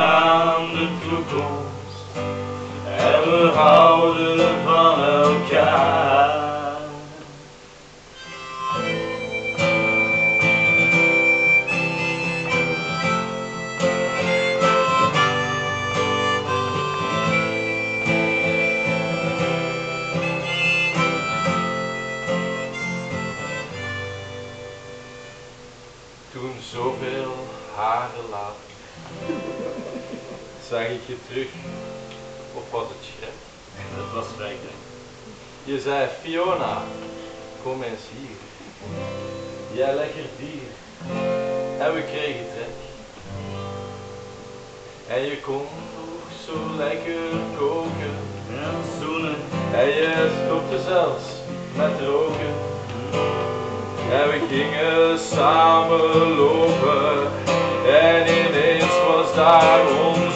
aan de toekomst en we houden van elkaar. Toen zoveel haren later zag ik je terug. Of was het schrik? Dat was spijker. Je zei Fiona, kom eens hier. Jij lekker dier. En we kregen trek. En je kon nog zo lekker koken. En zoenen. En je stopte zelfs met roken. En we gingen samen lopen. En ineens was daar onze